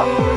감사합니다.